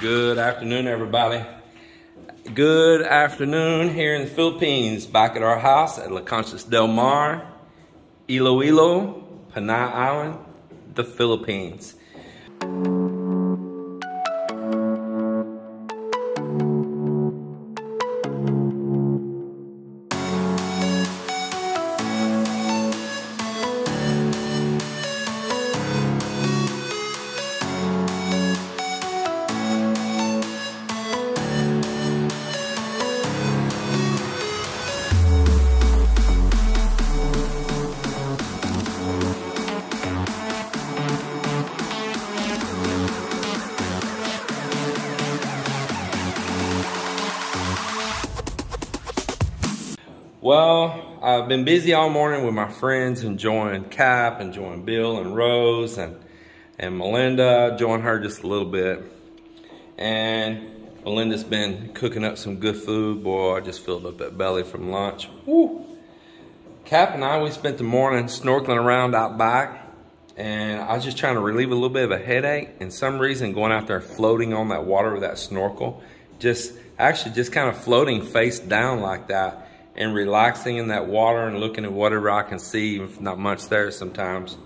Good afternoon, everybody. Good afternoon here in the Philippines, back at our house at La Conchas del Mar, Iloilo, Panay Island, the Philippines. I've been busy all morning with my friends, enjoying Cap, enjoying Bill and Rose and, and Melinda, enjoying her just a little bit. And Melinda's been cooking up some good food. Boy, I just filled up that belly from lunch. Woo! Cap and I, we spent the morning snorkeling around out back. And I was just trying to relieve a little bit of a headache. And some reason going out there floating on that water with that snorkel, just actually just kind of floating face down like that and relaxing in that water and looking at whatever I can see, if not much there sometimes.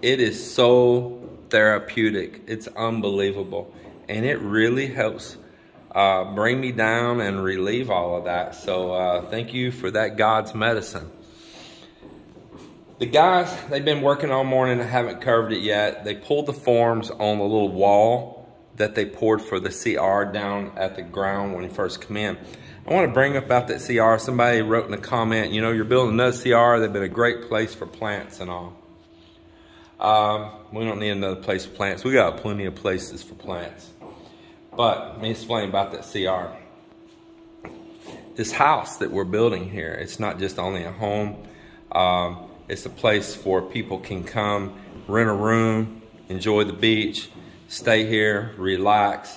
It is so therapeutic. It's unbelievable. And it really helps uh, bring me down and relieve all of that. So uh, thank you for that God's medicine. The guys, they've been working all morning. I haven't covered it yet. They pulled the forms on the little wall that they poured for the CR down at the ground when you first come in. I want to bring up about that CR. Somebody wrote in a comment, you know, you're building another CR. They've been a great place for plants and all. Um, we don't need another place for plants. We got plenty of places for plants. But let me explain about that CR. This house that we're building here, it's not just only a home. Um, it's a place for people can come, rent a room, enjoy the beach, stay here, relax,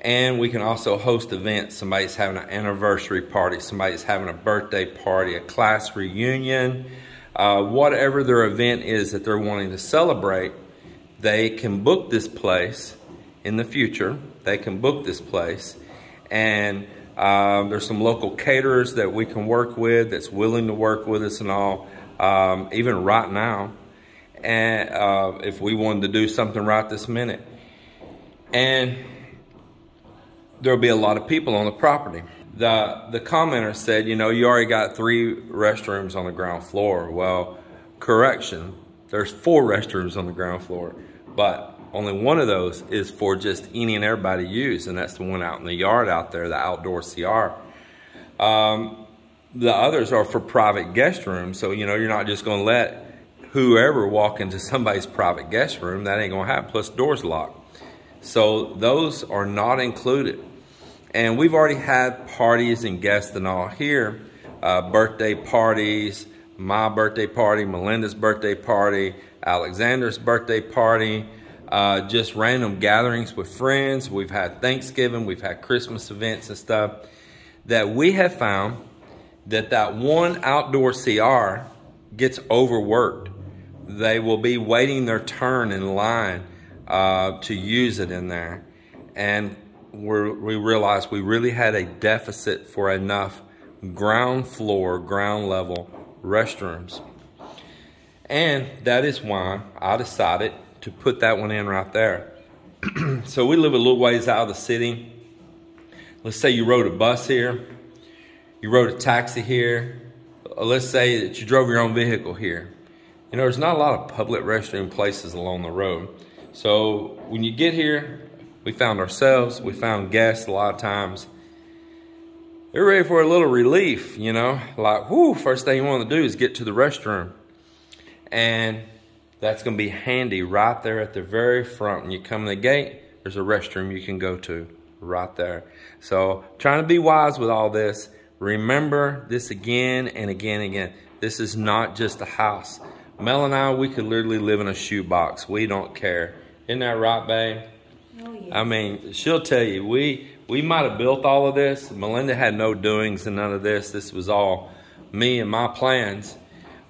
and we can also host events. Somebody's having an anniversary party, somebody's having a birthday party, a class reunion, uh, whatever their event is that they're wanting to celebrate, they can book this place in the future. They can book this place. And um, there's some local caterers that we can work with that's willing to work with us and all, um, even right now. And uh, if we wanted to do something right this minute. And there'll be a lot of people on the property. The, the commenter said, you know, you already got three restrooms on the ground floor. Well, correction, there's four restrooms on the ground floor, but only one of those is for just any and everybody use, and that's the one out in the yard out there, the outdoor CR. Um, the others are for private guest rooms, so, you know, you're not just going to let whoever walk into somebody's private guest room. That ain't going to happen, plus doors locked. So those are not included. And we've already had parties and guests and all here, uh, birthday parties, my birthday party, Melinda's birthday party, Alexander's birthday party, uh, just random gatherings with friends. We've had Thanksgiving, we've had Christmas events and stuff that we have found that that one outdoor CR gets overworked. They will be waiting their turn in line uh, to use it in there. And we realized we really had a deficit for enough ground floor, ground level restrooms. And that is why I decided to put that one in right there. so we live a little ways out of the city. Let's say you rode a bus here, you rode a taxi here. Let's say that you drove your own vehicle here. You know, there's not a lot of public restroom places along the road. So when you get here, we found ourselves, we found guests a lot of times. They're ready for a little relief, you know, like, whoo, first thing you want to do is get to the restroom. And that's going to be handy right there at the very front. When you come to the gate, there's a restroom you can go to right there. So trying to be wise with all this. Remember this again and again and again. This is not just a house. Mel and I, we could literally live in a shoebox. We don't care. Isn't that right, babe? Oh, yes. I mean, she'll tell you, we, we might have built all of this. Melinda had no doings and none of this. This was all me and my plans.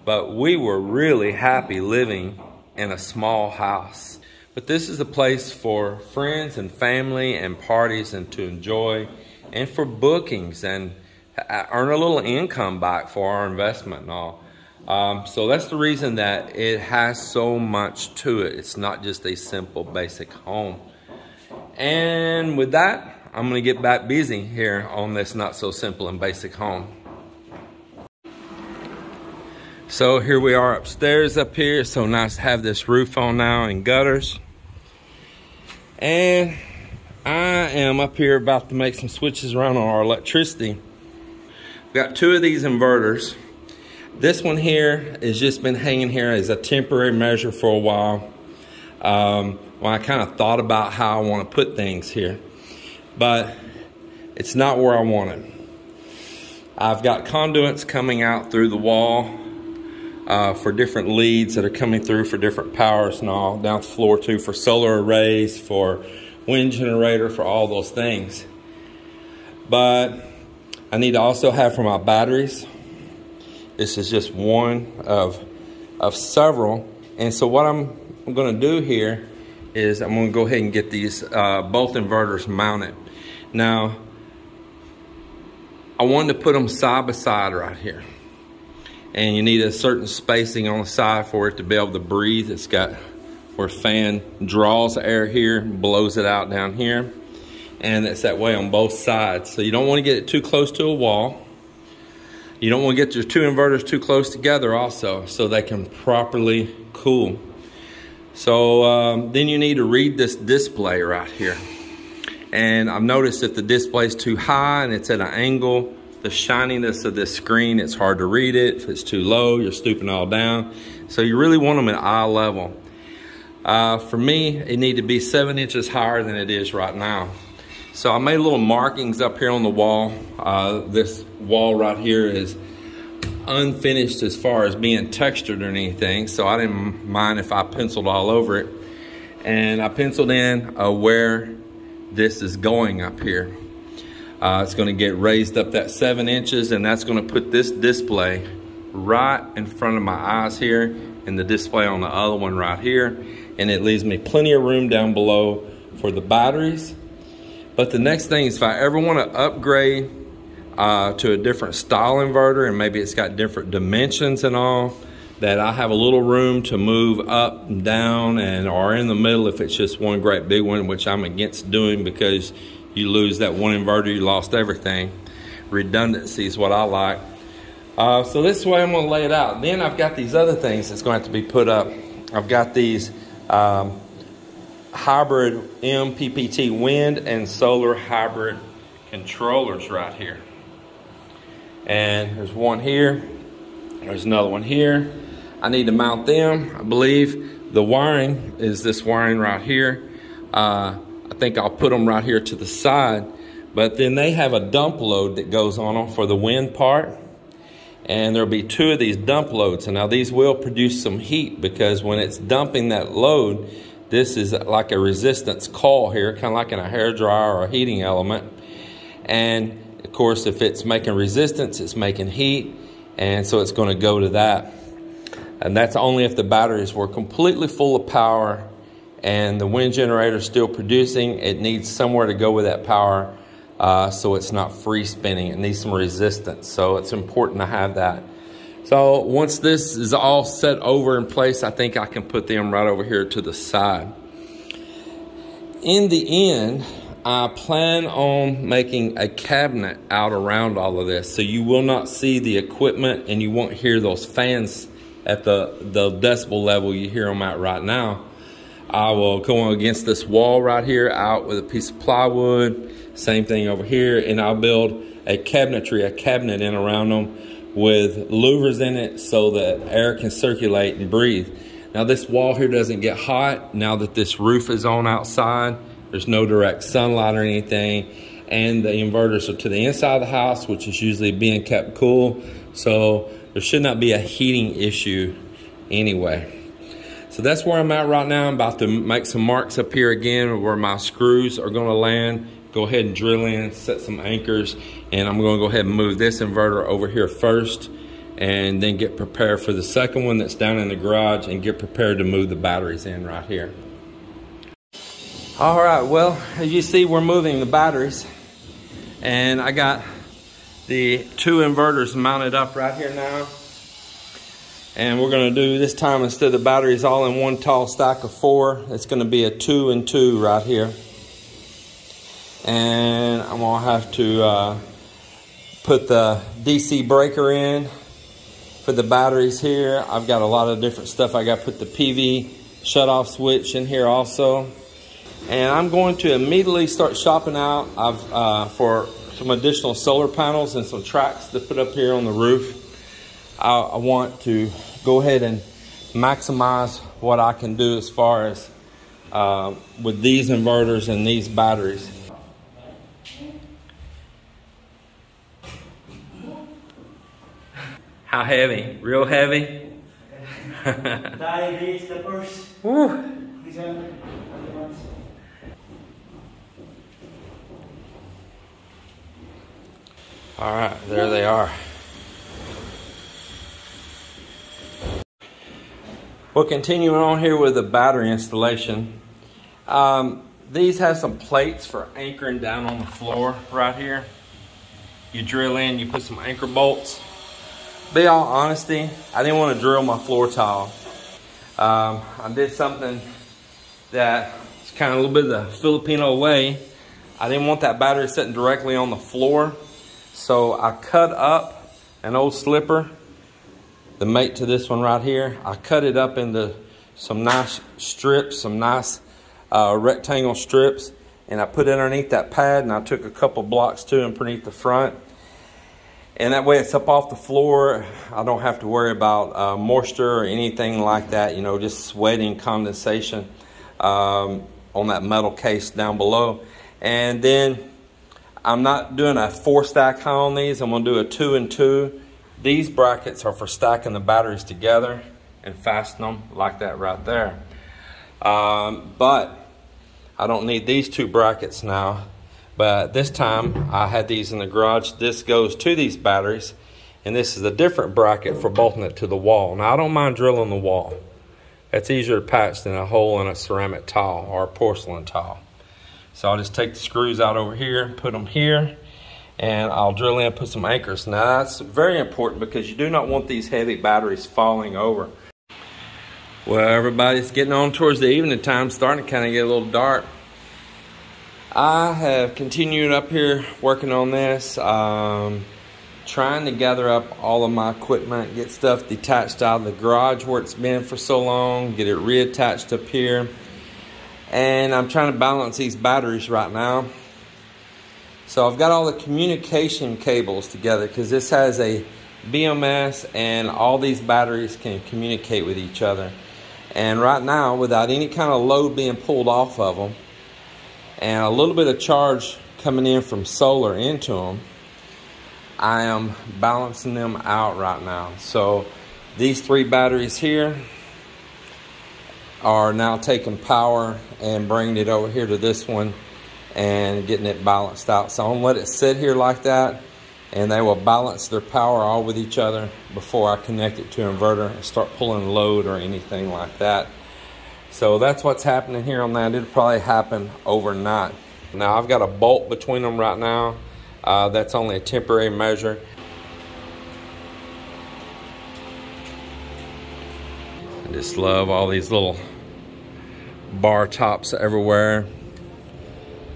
But we were really happy living in a small house. But this is a place for friends and family and parties and to enjoy and for bookings and uh, earn a little income back for our investment and all. Um, so that's the reason that it has so much to it. It's not just a simple basic home. And with that, I'm gonna get back busy here on this not so simple and basic home. So here we are upstairs up here. So nice to have this roof on now and gutters. And I am up here about to make some switches around on our electricity. We've got two of these inverters. This one here has just been hanging here as a temporary measure for a while. Um, when I kind of thought about how I want to put things here. But it's not where I want it. I've got conduits coming out through the wall uh, for different leads that are coming through for different powers and all down the floor too for solar arrays, for wind generator, for all those things. But I need to also have for my batteries. This is just one of, of several. And so what I'm to do here is I'm to go ahead and get these uh, both inverters mounted. Now, I wanted to put them side by side right here and you need a certain spacing on the side for it to be able to breathe. It's got where fan draws air here, blows it out down here, and it's that way on both sides. So you don't want to get it too close to a wall. You don't want to get your two inverters too close together also so they can properly cool. So um, then you need to read this display right here. And I've noticed if the display is too high and it's at an angle, the shininess of this screen, it's hard to read it. If it's too low, you're stooping all down. So you really want them at eye level. Uh, for me, it need to be seven inches higher than it is right now. So I made little markings up here on the wall. Uh, this wall right here is unfinished as far as being textured or anything. So I didn't mind if I penciled all over it. And I penciled in uh, where this is going up here. Uh, it's gonna get raised up that seven inches and that's gonna put this display right in front of my eyes here and the display on the other one right here. And it leaves me plenty of room down below for the batteries. But the next thing is if I ever wanna upgrade uh, to a different style inverter and maybe it's got different dimensions and all, that I have a little room to move up and down and or in the middle if it's just one great big one, which I'm against doing because you lose that one inverter, you lost everything. Redundancy is what I like. Uh, so this way I'm gonna lay it out. Then I've got these other things that's going to have to be put up. I've got these um, hybrid MPPT wind and solar hybrid controllers right here. And there's one here, there's another one here. I need to mount them. I believe the wiring is this wiring right here. Uh, I think I'll put them right here to the side. But then they have a dump load that goes on them for the wind part. And there'll be two of these dump loads. And now these will produce some heat because when it's dumping that load, this is like a resistance coil here, kind of like in a hair dryer or a heating element. And of course, if it's making resistance, it's making heat. And so it's going to go to that. And that's only if the batteries were completely full of power and the wind generator is still producing. It needs somewhere to go with that power uh, so it's not free spinning. It needs some resistance. So it's important to have that. So once this is all set over in place, I think I can put them right over here to the side. In the end, I plan on making a cabinet out around all of this. So you will not see the equipment and you won't hear those fans at the, the decibel level you hear them at right now. I will go against this wall right here out with a piece of plywood. Same thing over here. And I'll build a cabinetry, a cabinet in around them with louvers in it so that air can circulate and breathe. Now this wall here doesn't get hot now that this roof is on outside. There's no direct sunlight or anything. And the inverters are to the inside of the house, which is usually being kept cool. So there should not be a heating issue anyway. So that's where I'm at right now. I'm about to make some marks up here again where my screws are gonna land. Go ahead and drill in, set some anchors, and I'm gonna go ahead and move this inverter over here first and then get prepared for the second one that's down in the garage and get prepared to move the batteries in right here. All right, well, as you see, we're moving the batteries. And I got the two inverters mounted up right here now. And we're gonna do this time, instead of the batteries all in one tall stack of four, it's gonna be a two and two right here. And I'm gonna have to uh, put the DC breaker in for the batteries here. I've got a lot of different stuff. I got to put the PV shut-off switch in here also and I'm going to immediately start shopping out I've, uh, for some additional solar panels and some tracks to put up here on the roof. I, I, want to go ahead and maximize what I can do as far as uh, with these inverters and these batteries. How heavy? Real heavy? Diabetes, the first. Woo. All right, there they are. Well, continuing on here with the battery installation. Um, these have some plates for anchoring down on the floor right here. You drill in, you put some anchor bolts. Be all honesty, I didn't want to drill my floor tile. Um, I did something that it's kind of a little bit of the Filipino way. I didn't want that battery sitting directly on the floor. So I cut up an old slipper, the mate to this one right here. I cut it up into some nice strips, some nice uh, rectangle strips, and I put it underneath that pad and I took a couple blocks too underneath the front. And that way it's up off the floor. I don't have to worry about uh, moisture or anything like that, you know, just sweating condensation um, on that metal case down below. And then I'm not doing a four stack high on these. I'm to do a two and two. These brackets are for stacking the batteries together and fasten them like that right there. Um, but I don't need these two brackets now. But this time I had these in the garage. This goes to these batteries. And this is a different bracket for bolting it to the wall. Now I don't mind drilling the wall. It's easier to patch than a hole in a ceramic tile or a porcelain tile. So I'll just take the screws out over here, put them here, and I'll drill in, put some anchors. Now that's very important because you do not want these heavy batteries falling over. Well, everybody's getting on towards the evening time, starting to kind of get a little dark. I have continued up here working on this, um, trying to gather up all of my equipment, get stuff detached out of the garage where it's been for so long, get it reattached up here and I'm trying to balance these batteries right now. So I've got all the communication cables together because this has a BMS and all these batteries can communicate with each other. And right now, without any kind of load being pulled off of them and a little bit of charge coming in from solar into them, I am balancing them out right now. So these three batteries here, are now taking power and bringing it over here to this one and getting it balanced out. So I'm gonna let it sit here like that and they will balance their power all with each other before I connect it to inverter and start pulling load or anything like that. So that's what's happening here on that. It'll probably happen overnight. Now I've got a bolt between them right now. Uh, that's only a temporary measure. I just love all these little bar tops everywhere.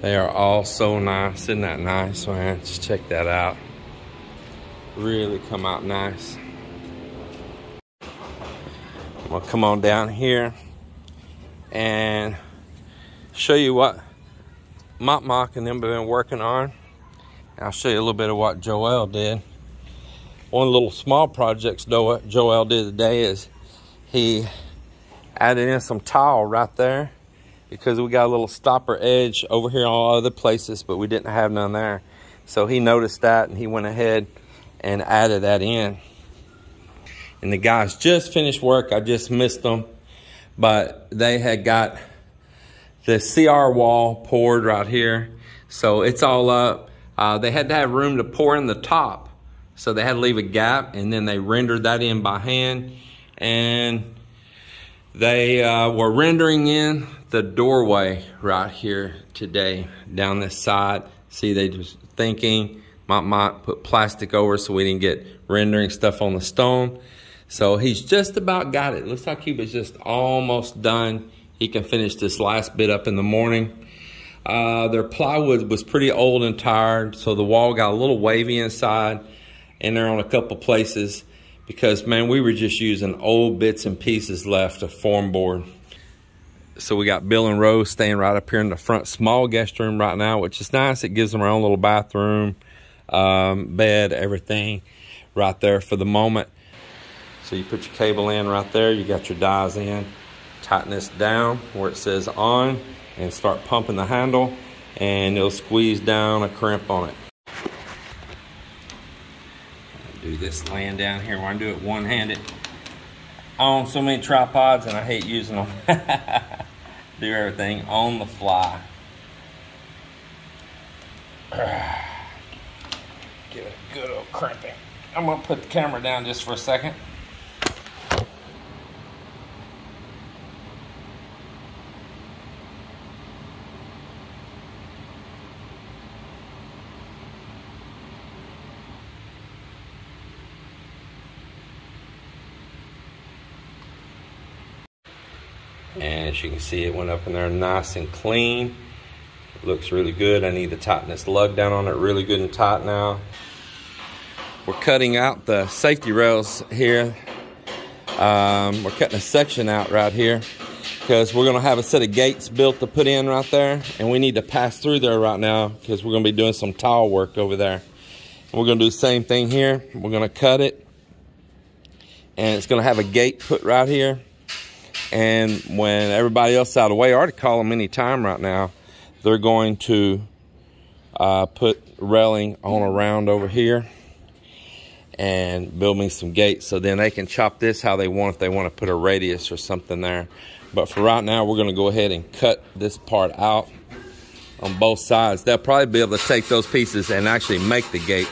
They are all so nice. Isn't that nice, man? Just check that out. Really come out nice. I'm gonna come on down here and show you what Mop Mock and them have been working on. I'll show you a little bit of what Joel did. One little small projects Joel did today is he added in some tile right there because we got a little stopper edge over here on all other places, but we didn't have none there. So he noticed that and he went ahead and added that in. And the guys just finished work. I just missed them, but they had got the CR wall poured right here. So it's all up. Uh, they had to have room to pour in the top. So they had to leave a gap and then they rendered that in by hand. And They uh, were rendering in the doorway right here today down this side. See, they just thinking, might, might put plastic over so we didn't get rendering stuff on the stone. So he's just about got it. Looks like he was just almost done. He can finish this last bit up in the morning. Uh, their plywood was pretty old and tired, so the wall got a little wavy inside and there on a couple places because, man, we were just using old bits and pieces left of form board. So we got Bill and Rose staying right up here in the front small guest room right now, which is nice. It gives them their own little bathroom, um, bed, everything right there for the moment. So you put your cable in right there. You got your dies in. Tighten this down where it says on and start pumping the handle and it'll squeeze down a crimp on it. Do this laying down here. When I do it one-handed, I own so many tripods and I hate using them. do everything on the fly. Give it a good old crimping. I'm gonna put the camera down just for a second. And as you can see, it went up in there nice and clean. Looks really good. I need to tighten this lug down on it really good and tight now. We're cutting out the safety rails here. Um, we're cutting a section out right here because we're going to have a set of gates built to put in right there. And we need to pass through there right now because we're going to be doing some tile work over there. And we're going to do the same thing here. We're going to cut it. And it's going to have a gate put right here. And when everybody else out of the way, or to call them any time right now, they're going to uh, put railing on around over here and build me some gates so then they can chop this how they want if they want to put a radius or something there. But for right now, we're going to go ahead and cut this part out on both sides. They'll probably be able to take those pieces and actually make the gate